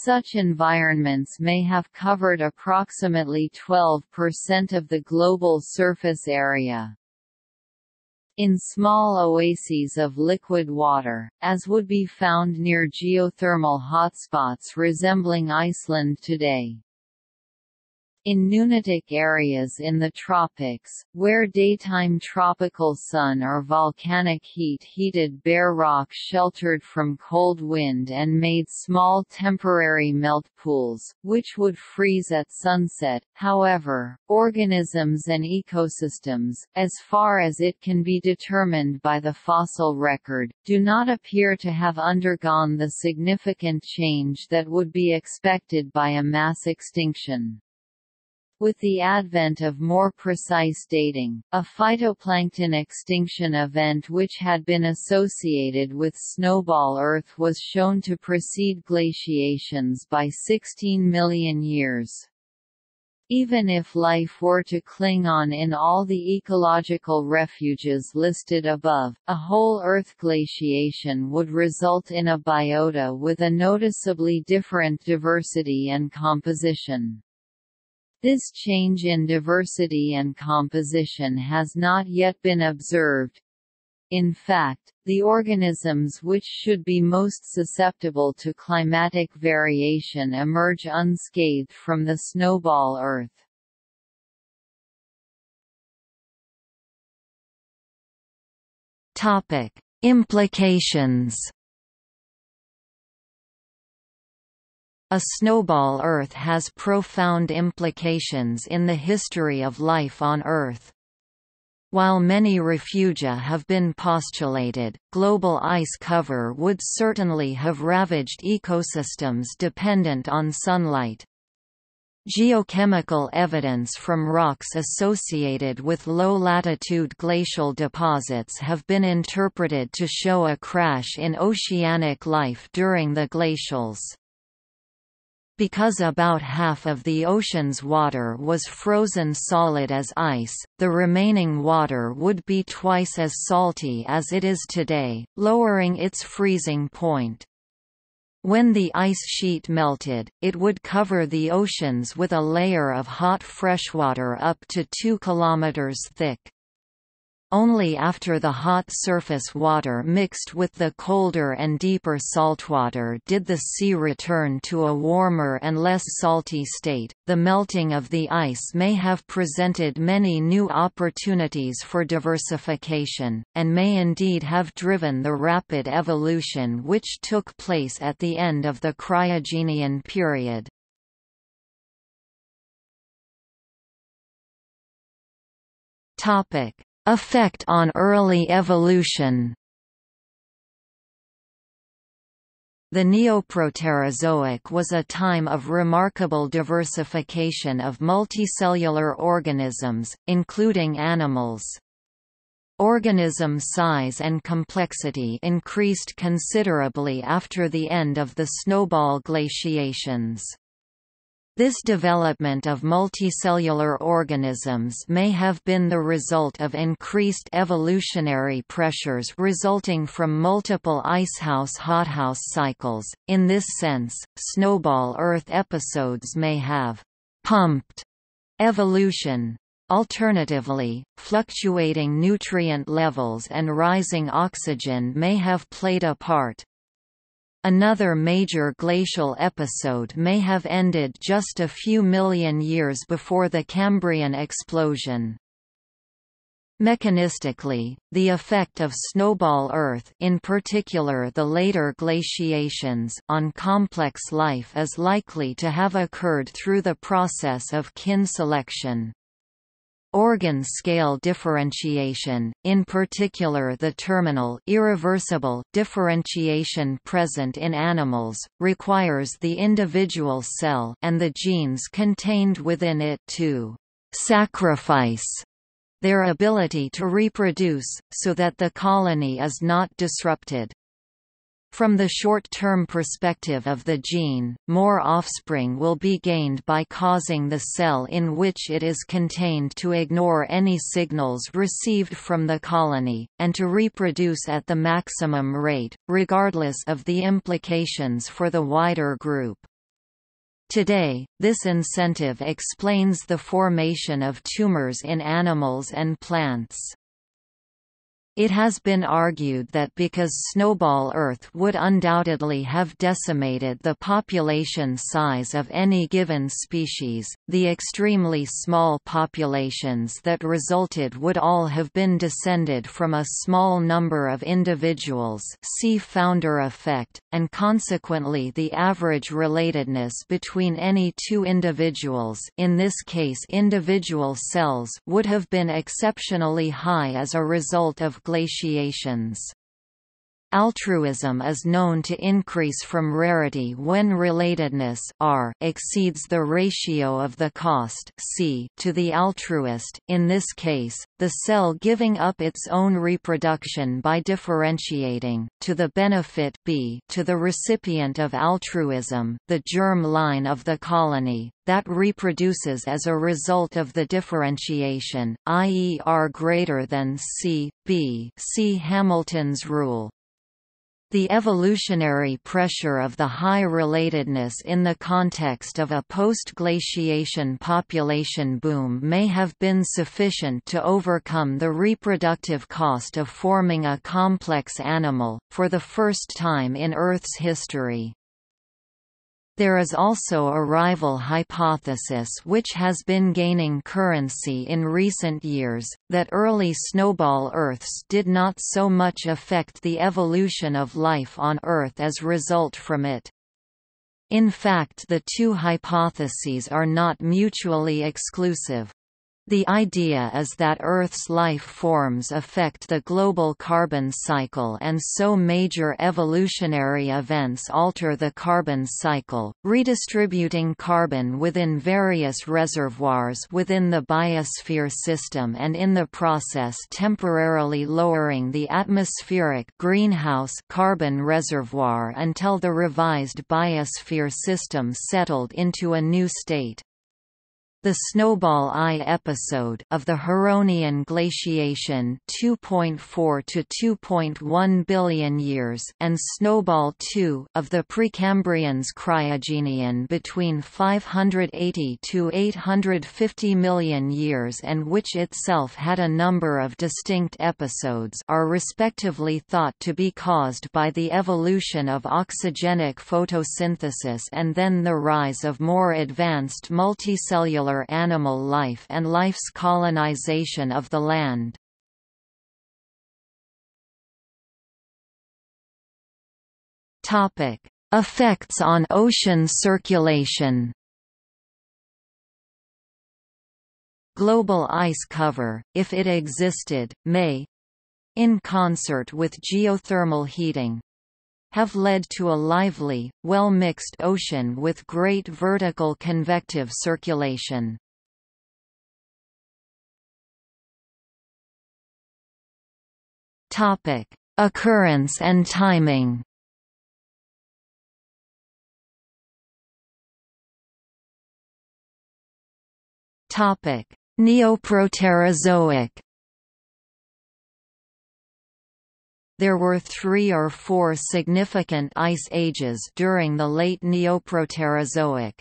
Such environments may have covered approximately 12% of the global surface area in small oases of liquid water, as would be found near geothermal hotspots resembling Iceland today. In nunatak areas in the tropics, where daytime tropical sun or volcanic heat heated bare rock sheltered from cold wind and made small temporary melt pools, which would freeze at sunset, however, organisms and ecosystems, as far as it can be determined by the fossil record, do not appear to have undergone the significant change that would be expected by a mass extinction. With the advent of more precise dating, a phytoplankton extinction event which had been associated with snowball Earth was shown to precede glaciations by 16 million years. Even if life were to cling on in all the ecological refuges listed above, a whole Earth glaciation would result in a biota with a noticeably different diversity and composition. This change in diversity and composition has not yet been observed. In fact, the organisms which should be most susceptible to climatic variation emerge unscathed from the snowball Earth. Topic: Implications A snowball Earth has profound implications in the history of life on Earth. While many refugia have been postulated, global ice cover would certainly have ravaged ecosystems dependent on sunlight. Geochemical evidence from rocks associated with low-latitude glacial deposits have been interpreted to show a crash in oceanic life during the glacials. Because about half of the ocean's water was frozen solid as ice, the remaining water would be twice as salty as it is today, lowering its freezing point. When the ice sheet melted, it would cover the oceans with a layer of hot freshwater up to 2 kilometers thick. Only after the hot surface water mixed with the colder and deeper saltwater did the sea return to a warmer and less salty state. The melting of the ice may have presented many new opportunities for diversification, and may indeed have driven the rapid evolution which took place at the end of the Cryogenian period. Topic Effect on early evolution The Neoproterozoic was a time of remarkable diversification of multicellular organisms, including animals. Organism size and complexity increased considerably after the end of the snowball glaciations. This development of multicellular organisms may have been the result of increased evolutionary pressures resulting from multiple icehouse-hothouse cycles. In this sense, snowball Earth episodes may have pumped evolution. Alternatively, fluctuating nutrient levels and rising oxygen may have played a part. Another major glacial episode may have ended just a few million years before the Cambrian explosion. Mechanistically, the effect of snowball Earth in particular the later glaciations on complex life is likely to have occurred through the process of kin selection. Organ scale differentiation, in particular the terminal irreversible differentiation present in animals, requires the individual cell and the genes contained within it to «sacrifice» their ability to reproduce, so that the colony is not disrupted. From the short-term perspective of the gene, more offspring will be gained by causing the cell in which it is contained to ignore any signals received from the colony, and to reproduce at the maximum rate, regardless of the implications for the wider group. Today, this incentive explains the formation of tumors in animals and plants. It has been argued that because snowball Earth would undoubtedly have decimated the population size of any given species, the extremely small populations that resulted would all have been descended from a small number of individuals see founder effect, and consequently the average relatedness between any two individuals in this case individual cells would have been exceptionally high as a result of glaciations. Altruism is known to increase from rarity when relatedness R exceeds the ratio of the cost C to the altruist, in this case, the cell giving up its own reproduction by differentiating, to the benefit B to the recipient of altruism, the germ line of the colony, that reproduces as a result of the differentiation, i.e. R greater than C, B see Hamilton's rule. The evolutionary pressure of the high relatedness in the context of a post-glaciation population boom may have been sufficient to overcome the reproductive cost of forming a complex animal, for the first time in Earth's history. There is also a rival hypothesis which has been gaining currency in recent years, that early snowball Earths did not so much affect the evolution of life on Earth as result from it. In fact the two hypotheses are not mutually exclusive. The idea is that Earth's life forms affect the global carbon cycle and so major evolutionary events alter the carbon cycle, redistributing carbon within various reservoirs within the biosphere system and in the process temporarily lowering the atmospheric greenhouse carbon reservoir until the revised biosphere system settled into a new state. The Snowball I episode of the Huronian glaciation 2.4 to 2.1 billion years and Snowball II of the Precambrian's Cryogenian between 580 to 850 million years and which itself had a number of distinct episodes are respectively thought to be caused by the evolution of oxygenic photosynthesis and then the rise of more advanced multicellular animal life and life's colonization of the land. Topic: Effects on ocean circulation. Global ice cover, if it existed, may in concert with geothermal heating, have led to a lively, well-mixed ocean with great vertical convective circulation. Topic: Occurrence and timing. Topic: Neoproterozoic There were three or four significant ice ages during the late Neoproterozoic.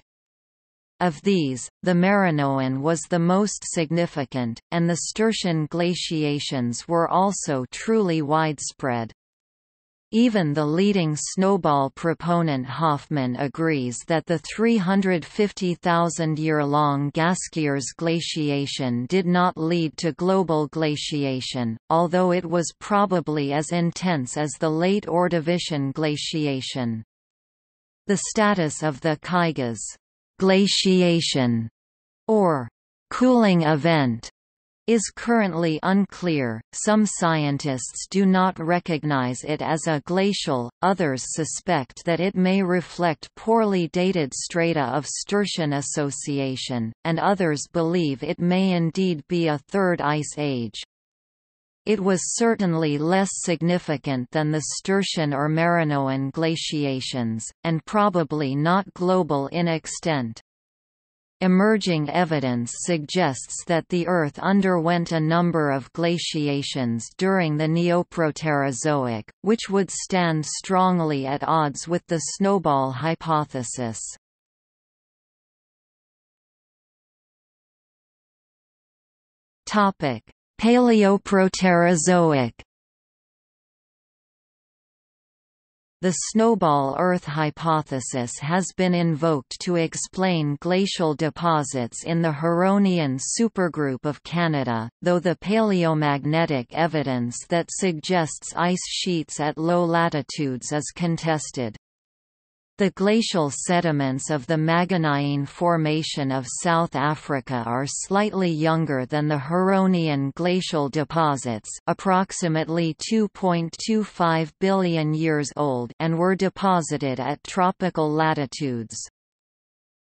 Of these, the Marinoan was the most significant, and the Sturtian glaciations were also truly widespread. Even the leading snowball proponent Hoffman agrees that the 350,000-year-long Gaskiers glaciation did not lead to global glaciation, although it was probably as intense as the late Ordovician glaciation. The status of the Kaigas glaciation or cooling event is currently unclear. Some scientists do not recognize it as a glacial, others suspect that it may reflect poorly dated strata of Sturtian association, and others believe it may indeed be a third ice age. It was certainly less significant than the Sturtian or Marinoan glaciations, and probably not global in extent. Emerging evidence suggests that the Earth underwent a number of glaciations during the Neoproterozoic, which would stand strongly at odds with the snowball hypothesis. Paleoproterozoic The snowball Earth hypothesis has been invoked to explain glacial deposits in the Huronian supergroup of Canada, though the paleomagnetic evidence that suggests ice sheets at low latitudes is contested. The glacial sediments of the Makganyene Formation of South Africa are slightly younger than the Huronian glacial deposits approximately 2.25 billion years old and were deposited at tropical latitudes.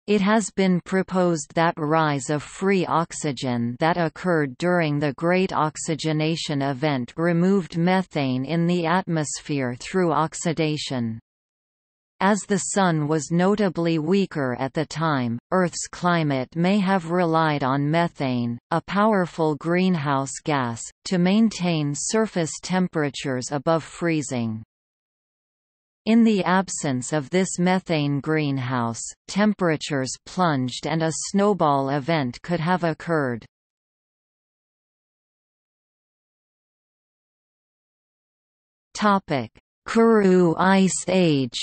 It has been proposed that rise of free oxygen that occurred during the Great Oxygenation Event removed methane in the atmosphere through oxidation. As the Sun was notably weaker at the time, Earth's climate may have relied on methane, a powerful greenhouse gas, to maintain surface temperatures above freezing. In the absence of this methane greenhouse, temperatures plunged and a snowball event could have occurred. Karoo Ice Age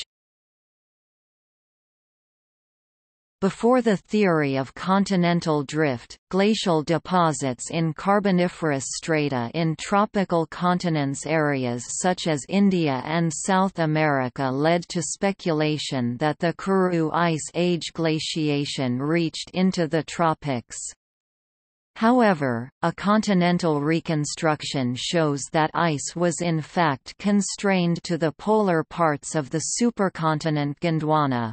Before the theory of continental drift, glacial deposits in Carboniferous strata in tropical continents areas such as India and South America led to speculation that the Karoo Ice Age glaciation reached into the tropics. However, a continental reconstruction shows that ice was in fact constrained to the polar parts of the supercontinent Gondwana.